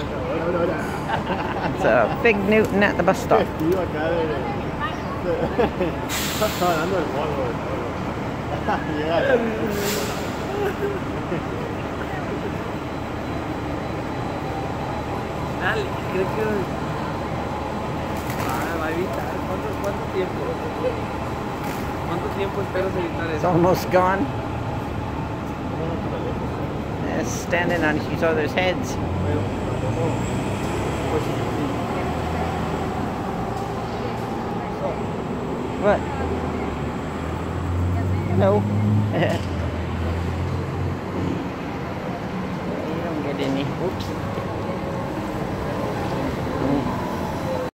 It's a Fig Newton at the bus stop. Ah, va a evitar. ¿Cuánto, cuánto tiempo? ¿Cuánto tiempo esperas evitar It's almost gone. It's standing on each other's heads. What? No. you don't get any. Oops.